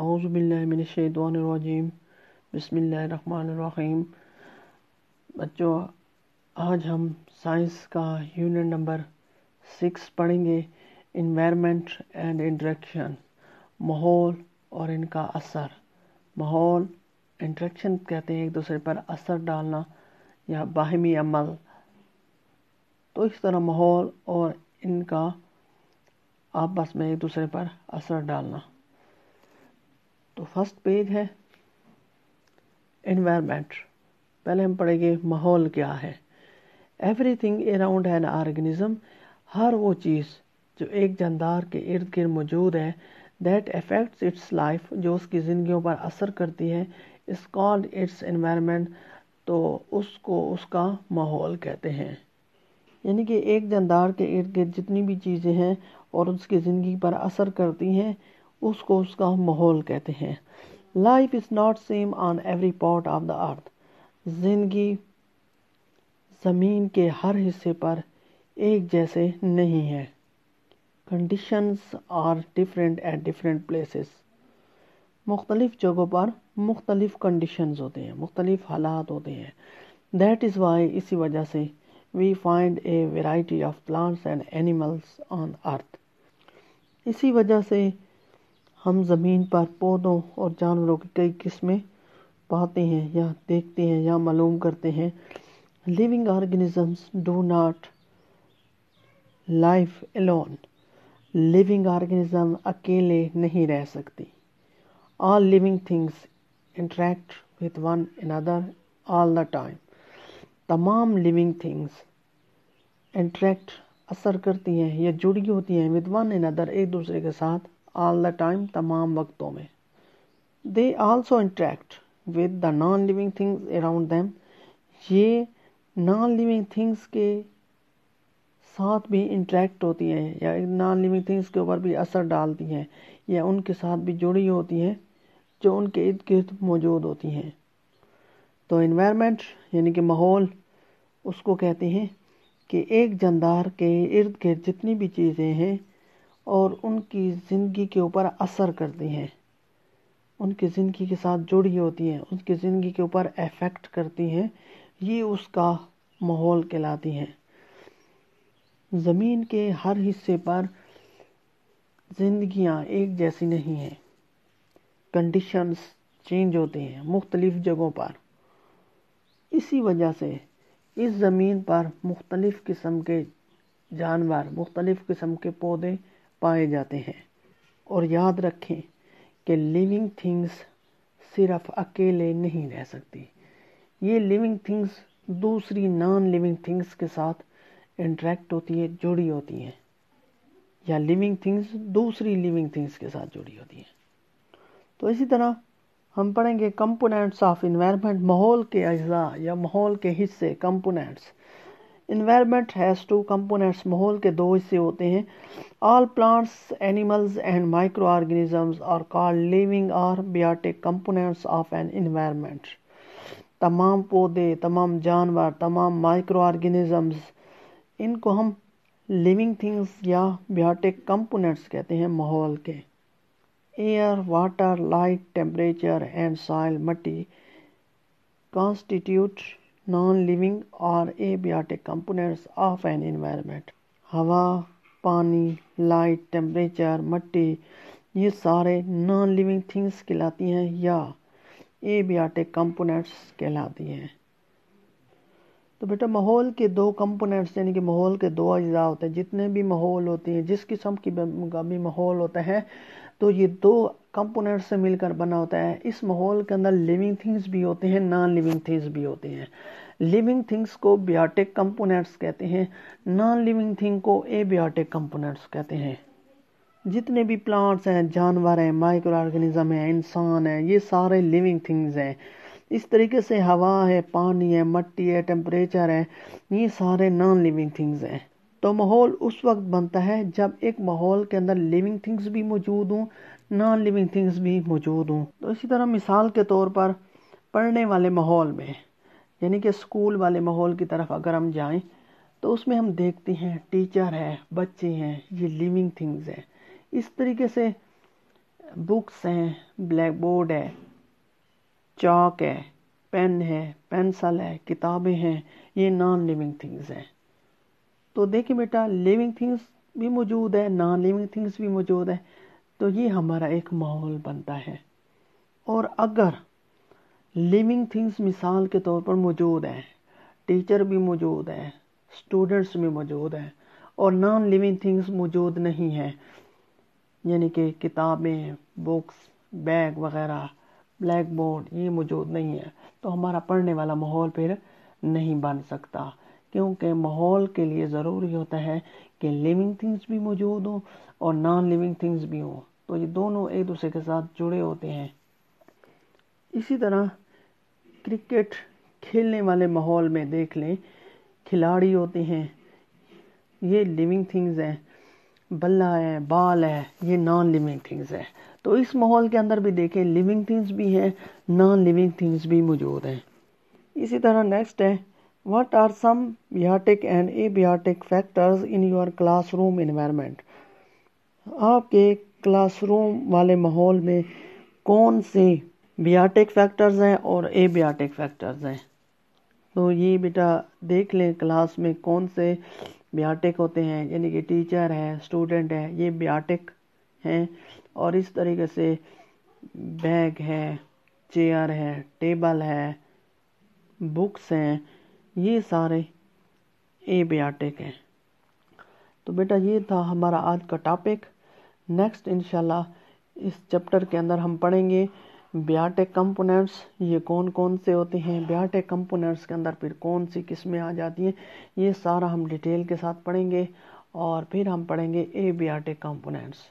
अज़बिल्लिनशैतवानरजीम बसमीम बच्चों, आज हम साइंस का यूनिट नंबर सिक्स पढ़ेंगे इन्वायरमेंट एंड इंट्रैक्शन माहौल और इनका असर। माहौल इंट्रैक्शन कहते हैं एक दूसरे पर असर डालना या बाहमी अमल। तो इस तरह माहौल और इनका आपस में एक दूसरे पर असर डालना। तो फ़र्स्ट पेज है इन्वायरमेंट पहले हम पढ़ेंगे माहौल क्या है। एवरीथिंग अराउंड एन ऑर्गेनिज्म हर वो चीज़ जो एक जानदार के इर्द गिर्द मौजूद है दैट अफेक्ट्स इट्स लाइफ जो उसकी ज़िंदगियों पर असर करती है इस कॉल्ड इट्स इन्वायरमेंट तो उसको उसका माहौल कहते हैं। यानी कि एक जानदार के इर्द गिर्द जितनी भी चीज़ें हैं और उसकी ज़िंदगी पर असर करती हैं उसको उसका माहौल कहते हैं। Life is not same on every part of the earth ज़िंदगी ज़मीन के हर हिस्से पर एक जैसे नहीं है। Conditions are different at different places मुख्तलिफ़ जगहों पर मुख्तलिफ़ कंडीशंस होते हैं, मुख्तलिफ़ हालात होते हैं। दैट इज़ वाई इसी वजह से we find a variety of plants and animals on earth इसी वजह से हम ज़मीन पर पौधों और जानवरों की कई किस्में पाते हैं या देखते हैं या मालूम करते हैं। Living organisms do not life alone living organism अकेले नहीं रह सकती। All living things interact with one another all the time तमाम लिविंग थिंग्स इंटरेक्ट असर करती हैं या जुड़ी होती हैं विद वन अनदर एक दूसरे के साथ। ऑल द टाइम तमाम वक्तों में they also interact with the non living things around them ये नॉन लिविंग थिंग्स के साथ भी इंट्रैक्ट होती हैं, या नॉन लिविंग थिंग्स के ऊपर भी असर डालती हैं, या उनके साथ भी जुड़ी होती हैं, जो उनके इर्द गिर्द मौजूद होती हैं। तो इन्वायरमेंट यानी कि माहौल, उसको कहते हैं कि एक जानदार के इर्द गिर्द जितनी भी चीज़ें हैं और उनकी ज़िंदगी के ऊपर असर करती हैं। उनकी ज़िंदगी के साथ जुड़ी होती हैं, उनकी ज़िंदगी के ऊपर अफेक्ट करती हैं। ये उसका माहौल कहलाती हैं। ज़मीन के हर हिस्से पर ज़िंदगियाँ एक जैसी नहीं हैं। कंडीशंस चेंज होते हैं, मुख्तलिफ़ जगहों पर। इसी वजह से इस ज़मीन पर मुख्तलिफ़ किस्म के जानवर, मुख्तलिफ़ किस्म के पौधे पाए जाते हैं। और याद रखें कि लिविंग थिंग्स सिर्फ़ अकेले नहीं रह सकती। ये लिविंग थिंग्स दूसरी नॉन लिविंग थिंग्स के साथ इंटरेक्ट होती है, जुड़ी होती हैं। या लिविंग थिंग्स दूसरी लिविंग थिंग्स के साथ जुड़ी होती हैं। तो इसी तरह हम पढ़ेंगे कंपोनेंट्स ऑफ़ इन्वायरमेंट माहौल के अज्जा या माहौल के हिस्से components environment has two components माहौल के दो हिस्से होते हैं। All plants animals and micro organisms are called living और biotic components of an environment तमाम पौधे, तमाम जानवर, तमाम माइक्रो ऑर्गेनिजम्स इनको हम लिविंग थिंग्स या बियाटिक कंपोनेंट्स कहते हैं माहौल के। Air water light temperature and soil मट्टी constitute non-living or abiotic components of an environment. हवा, पानी लाइट टेम्परेचर मट्टी, ये सारे नॉन लिविंग थिंग्स कहलाती हैं या एबियाटिक कंपोनेंट्स कहलाती हैं। तो बेटा माहौल के दो कंपोनेंट्स यानी कि माहौल के दो अज्जा होते हैं, जितने भी माहौल होते हैं, जिस किस्म की भी माहौल होता है तो ये दो कंपोनेंट से मिलकर बना होता है। इस माहौल के अंदर लिविंग थिंग्स भी होते हैं नॉन लिविंग थिंग्स भी होते हैं। लिविंग थिंग्स को बियाटिक कंपोनेंट्स कहते हैं। नॉन लिविंग थिंग को ए बियाटिक कंपोनेंट्स कहते हैं। जितने भी प्लांट्स हैं, जानवर हैं माइक्रो ऑर्गेनिज्म हैं, इंसान हैं, ये सारे लिविंग थिंग्स हैं। इस तरीके से हवा है, पानी है, मट्टी है टेम्परेचर है, ये सारे नॉन लिविंग थिंग्स हैं। तो माहौल उस वक्त बनता है जब एक माहौल के अंदर लिविंग थिंग्स भी मौजूद हों नॉन लिविंग थिंग्स भी मौजूद हों। तो इसी तरह मिसाल के तौर पर पढ़ने वाले माहौल में, यानी कि स्कूल वाले माहौल की तरफ़ अगर हम जाएँ तो उसमें हम देखते हैं टीचर है, बच्चे हैं, ये लिविंग थिंग्स हैं। इस तरीके से बुक्स हैं ब्लैक बोर्ड है, चौक है, पेन है, पेंसिल है, किताबें हैं, ये नॉन लिविंग थिंग्स हैं। तो देखिए बेटा लिविंग थिंग्स भी मौजूद है नॉन लिविंग थिंग्स भी मौजूद है। तो ये हमारा एक माहौल बनता है। और अगर लिविंग थिंग्स मिसाल के तौर पर मौजूद हैं टीचर भी मौजूद है स्टूडेंट्स भी मौजूद हैं, और नॉन लिविंग थिंग्स मौजूद नहीं है, यानी कि किताबें बुक्स बैग वगैरह ब्लैक बोर्ड ये मौजूद नहीं है तो हमारा पढ़ने वाला माहौल फिर नहीं बन सकता। क्योंकि माहौल के लिए ज़रूरी होता है कि लिविंग थिंग्स भी मौजूद हों और नॉन लिविंग थिंग्स भी हों। तो ये दोनों एक दूसरे के साथ जुड़े होते हैं। इसी तरह क्रिकेट खेलने वाले माहौल में देख लें, खिलाड़ी होते हैं। ये लिविंग थिंग्स हैं, बल्ला है, बाल है, ये नॉन लिविंग थिंग्स है। तो इस माहौल के अंदर भी देखें लिविंग थिंग्स भी हैं नॉन लिविंग थिंग्स भी मौजूद हैं। इसी तरह नेक्स्ट है are some biotic and abiotic factors in your classroom environment आपके क्लासरूम वाले माहौल में कौन से बियाटिक फैक्टर्स हैं और ए बियाटिक फैक्टर्स हैं? तो ये बेटा देख लें क्लास में कौन से बियाटिक होते हैं, यानी कि टीचर है स्टूडेंट है, ये बियाटिक हैं और इस तरीके से बैग है चेयर है टेबल है बुक्स हैं। ये सारे ए बियाटिक हैं। तो बेटा ये था हमारा आज का टॉपिक नेक्स्ट इंशाल्लाह, इस चैप्टर के अंदर हम पढ़ेंगे ब्याटेक कंपोनेंट्स ये कौन कौन से होते हैं? ब्याटेक कंपोनेंट्स के अंदर फिर कौन सी किस्में आ जाती हैं? ये सारा हम डिटेल के साथ पढ़ेंगे और फिर हम पढ़ेंगे ए ब्याटेक कंपोनेंट्स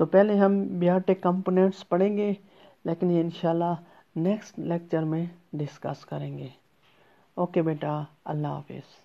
तो पहले हम ब्याटेक कंपोनेंट्स पढ़ेंगे, लेकिन ये इंशाल्लाह नेक्स्ट लेक्चर में डिस्कस करेंगे। ओके बेटा अल्लाह हाफिज़।